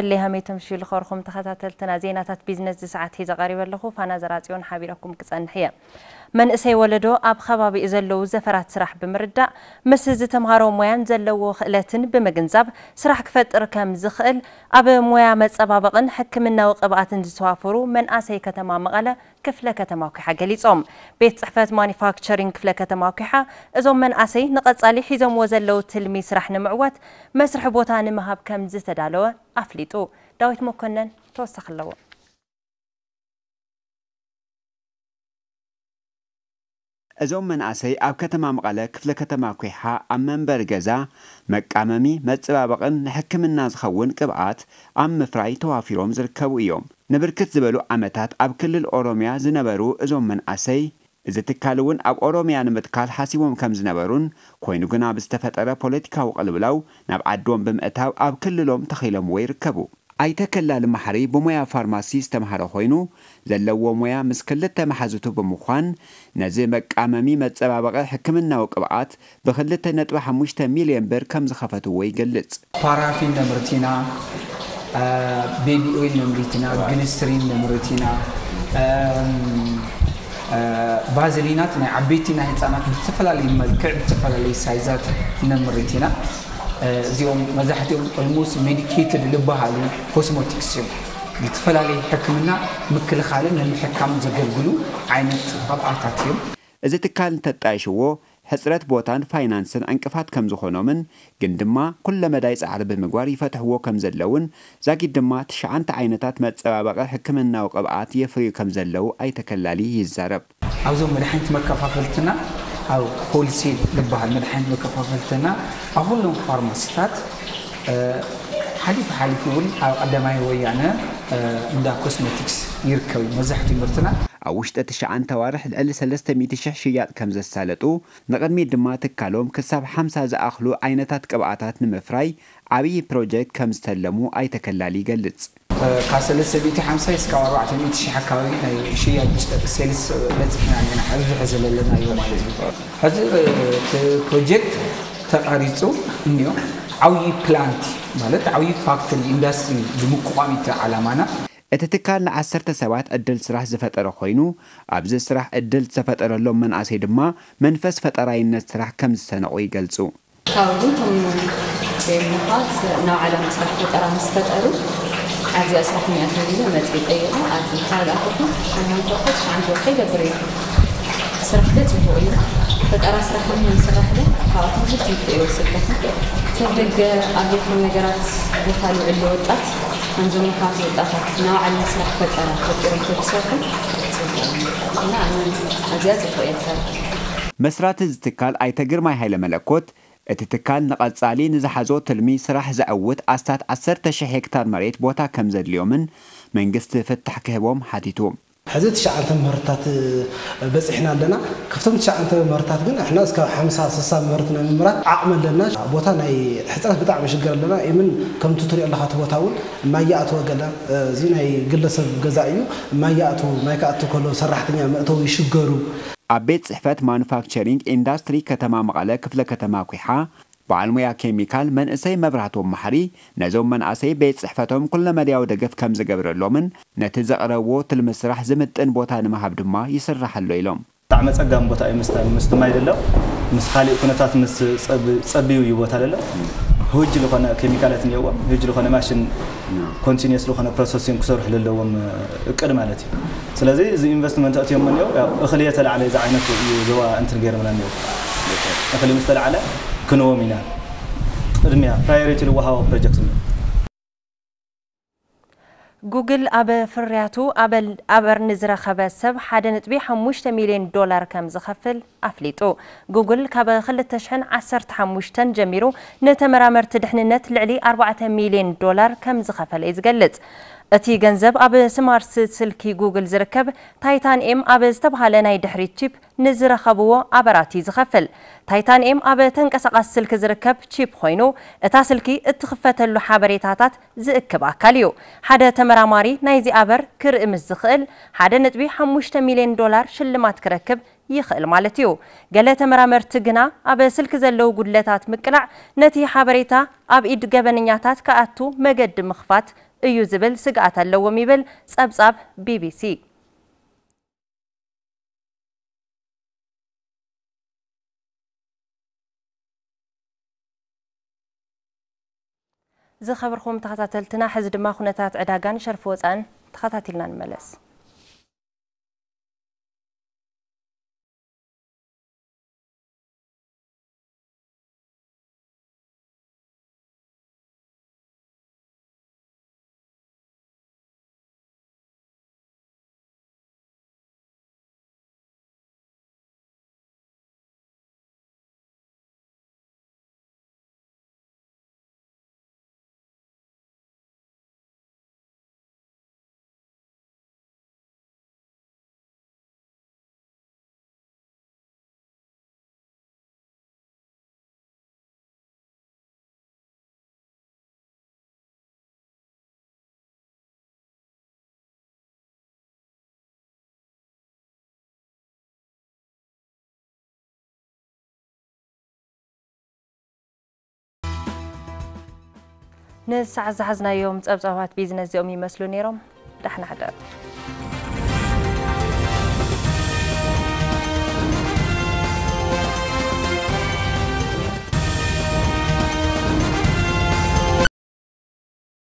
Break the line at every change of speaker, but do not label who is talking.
በለይ ሀመይ ተምሽሉ ልኸርኩም ተኸታተልትና ዜናታት ቢዝነስ ዝሰዓት ሒዘ ቀሪበ ኣለኹ ፋና ዘራፂዮን ሓቢረኩም ክጸንሕ እየ መንእሰይ ወለዶ ኣብ ከባቢኡ ዘለዉ ዘፈራት ስራሕ ብምርዳእ ምስ ዝተምሃሮ ሞያን ዘለዎ ክእለትን ብምግንዛብ ስራሕ ክፈጥር ከም ዝኽእል ኣብ ሞያ መፀባበቕን ሕክምናዊ ቅብኣትን ዝተዋፈሩ መንእሰይ ከተማ መቐለ ክፍለ ከተማ ኩሓ ገሊፆም ቤት ፅሕፈት ማኒፋክቸሪንግ ክፍለ ከተማ ኩሓ እዞም መንእሰይ ንቐጻሊ ሒዞምዎ ዘለዉ ትልሚ ስራሕ ንምዕዋት መስርሒ ቦታ ንምሃብ ከም ዝተዳለወ ኣፍሊጡ ዳዊት መኮነን ተወሳኺ ኣለዎ።
እዞም መናእሰይ ኣብ ከተማ መቐለ ክፍለ ከተማ ኩሓ ኣብ መንበሪ ገዛ መቃመሚ መፀባበቕን ንሕክምና ዝኸውን ቅብኣት ኣብ ምፍራይ ተዋፊሮም ዝርከቡ እዮም። ንብርክት ዝበሉ ዓመታት ኣብ ክልል ኦሮምያ ዝነበሩ እዞም መናእሰይ እዚ ትካል እውን ኣብ ኦሮምያ ንምትካል ሓሲቦም ከም ዝነበሩን ኮይኑ ግና ብዝተፈጠረ ፖለቲካዊ ቅልብላው ናብ ዓዶም ብምእታው ኣብ ክልሎም ተኺለምዎ ይርከቡ። ኣይተ ከላሊ ማሕሪ ብሞያ ፋርማሲ ዝተምሃረ ኮይኑ ዘለዎ ሞያ ምስ ክልተ መሓዝቱ ብምዃን ነዚ መቃመሚ መፀባበቂ ሕክምናዊ ቅብኣት ብ2.5 ሚልዮን ብር ከም ዝኸፈትዎ ይገልጽ።
paraffin ነምርት ኢና baby oil glycerine ነምርት ኢና ቫዝሊናት ናይ ዓበይቲ ናይ ህፃናት ብዝተፈላለዩ መልክዕ ብዝተፈላለዩ size ኣት ነምርት ኢና። እዚኦም መብዛሕትኦም almost medicated ዝበሃሉ ኮስሞቲክስ እዮም። ዝተፈላለዩ ሕክምና ምክልኻልን ንምሕካም ዘገልግሉ ዓይነት ቅብኣታት እዮም።
እዚ ትካል እንተጣይሽዎ ሕፅረት ቦታን ፋይናንስን ዕንቅፋት ከም ዝኾኖምን ግን ድማ ኩለ መዳይ ፃዕሪ ብምግባር ይፈትሕዎ ከም ዘለውን ዛጊድ ድማ ትሽዓንተ ዓይነታት መፀባበቂ ሕክምናዊ ቅብኣት የፍርዩ ከም ዘለው ኣይተከላሊ ይዛረብ
ኣብዞም መድሓኒት መከፋፈልትና ኣብ ሆልሴል ዝበሃል መድሓኒት መከፋፈልትና ኣብ ኩሎም ፋርማሲታት ሓሊፉ ሓሊፉ እውን ኣብ ቀዳማይ ወያነ እንዳ ኮስሜቲክስ ይርከብ እዩ መብዛሕትኡ ምርትና
ኣብ ውሽጢ ትሽዓን ተዋርሕ ልዕሊ 300,000 ሽያጥ ከም ዘሳለጡ ንቅድሚት ድማ ትካሎም ክሳብ 50 ዝኣኽሉ ዓይነታት ቅብኣታት ንምፍራይ ዓብዪ ፕሮጀክት ከም ዝተለሙ ኣይተከላሊ ይገልጽ።
ካብ 350 እስካብ 400 ሽሕ ኣካባቢ ናይ ሽያጭ sales በፂሕና ና ሕዚ ሕዚ እዩ ማለት እዩ። ሕዚ እቲ ፕሮጀክት ተቐሪፁ እኒኦ ዓብዪ plant ማለት ዓብዪ factory industry ብምቋቋም እቲ ዓላማና
እቲ ትካል ንዓሰርተ ሰባት ዕድል ስራሕ ዝፈጠረ ኮይኑ ኣብዚ ስራሕ ዕድል ዝተፈጠረሎም መናእሰይ ድማ መንፈስ ፈጠራይነት ስራሕ ከም ዝሰነቑ ይገልጹ።
ካብኡ እቶም ብምኻት ናብ ዓለም ስራሕ ፈጠራ ምስ ፈጠሩ ኣብዚኣ ስራሕ ኢለ መፅኢ ጠይቐ ኣቲ ካልኣቶቱ ሸሞንተ ወርሒ ትሽዓንተ ወርሒ ይገብር እዩ። ስራሕ ደ ፅቡቅ እዩ። ፈጠራ ስራሕ ስራሕ ደ ካብኣቶም ብዙ ትምህርቲ ይወስድለካ ሰብ ደገ ኣብ ዘይኮኑ ነገራት ቦታ ልውዕል ወጣት ከምዞም ካብ ወጣታት ናብ ዓለም ስራሕ ፈጠራ ፈጢሮም ተዝሰርሑ እና ኣዝያ ፅቡቅ እየ ትሰርሕ
መስራቲ እዚ ትካል ኣይተ ግርማይ ሃይለ መለኮት እቲ ትካል ንቐጻሊ ንዝሓዞ ትልሚ ስራሕ ዘዕውት ኣስታት 10,000 ሄክታር መሬት ቦታ ከም ዘድልዮምን መንግስቲ ፍታሕ ክህቦም ሓቲቱ
ሕዚ ትሽዓንተ ምህርትታት በፂሕና ኣለና ካብቶም ትሽዓንተ ምህርትታት ግን ሕና እስካብ 50 60 ምህርት ናይ ምምራት ዓቕሚ ኣለና ቦታ ናይ ሕፅረት ብጣዕሚ ሽግር ኣለና ኢምን ከምቲ ትሪኦ ኣለካ እቲ ቦታ እውን ማይኣትወ ገለ እዚ ናይ ግለሰብ ገዛ እዩ ማይኣቱ ማይ ከኣቱ ከሎ ሰራሕተኛ መእተው ይሽገሩ
ኣብ ቤት ፅሕፈት ማኑፋክቸሪንግ ኢንዳስትሪ ከተማ መቐለ ክፍለ ከተማ ኩሓ በዓል ሞያ ኬሚካል መንእሰይ መብራህቶም ማሕሪ ነዞም መናእሰይ ቤት ፅሕፈቶም ኩለ መድያዊ ደገፍ ከም ዝገብረሎምን ነቲ ዘቕረብዎ ትልሚ ስራሕ ዝምጥን ቦታ ንምሃብ ድማ ይስራሐሎ ኢሎም።
ብጣዕሚ ፀጋም ቦታ እዩ። ምስቲ ማይ ደሎ ምስ ካሊእ ኩነታት ምስ ፀቢዩ እዩ ቦታ ደሎ ህጅ ዝኾነ ኬሚካላት እኒአዎም ህጅ ዝኾነ ማሽን continuous ዝኾነ processing ክሰርሑ ዘለዎም እቅድ ማለት እዩ። ስለዚ እዚ ኢንቨስትመንት ኣትዮም እኒኦ እኽሊ የተላዕለ እዚ ዓይነት እዩ ዞባ እንትን ገይሮምና እኒኦ እኽሊ ምስ ተላዕለ ክንዎም ኢና ቅድሚያ ፕራዮሪቲ ዝወሃቦ ፕሮጀክት እዩ
ጉግል ኣብ ፍርያቱ ኣበር ንዝረኸበ ሰብ 1.5 ሚልዮን ዶላር ከም ዝኸፍል ኣፍሊጡ ጉግል ካብ 2015 ጀሚሩ ንተመራመርቲ ድሕንነት ልዕሊ 4 ሚልዮን ዶላር ከም ዝኸፈለ እዩ ዝገልጽ እቲ ገንዘብ ኣብ smart ስልኪ ጉግል ዝርከብ ታይታን ኤም ኣብ ዝተባሃለ ናይ ድሕሪት chip ንዝረኸብዎ ኣበራት እዩ ዝኸፍል። ታይታን ኤም ኣብ ተንቀሳቓሲ ስልኪ ዝርከብ chip ኮይኑ እታ ስልኪ እትኽፈተሉ ሓበሬታታት ዝእክብ ኣካል እዩ። ሓደ ተመራማሪ ናይዚ ኣበር ክርኢ ምስ ዝኽእል 1.5 ሚልዮን ዶላር ሽልማት ክረክብ ይኽእል ማለት እዩ። ገለ ተመራመርቲ ግና ኣብ ስልኪ ዘለዉ ጉድለታት ምቅላዕ ነቲ ሓበሬታ ኣብ ኢድ ገበነኛታት ከኣቱ መገዲ ምኽፋት እዩ ዝብል ስግኣት ኣለዎም ይብል ጸብጻብ ቢቢሲ ዝኸበርኩም ተኸታተልትና ሕዚ ድማ ኩነታት ዕዳጋን ሸርፊ ወፃእን ተኸታቲልና ንመለስ نسعز عزنا يوم تبزوات بيزنس يومي مسلو نيروم دحنا حدا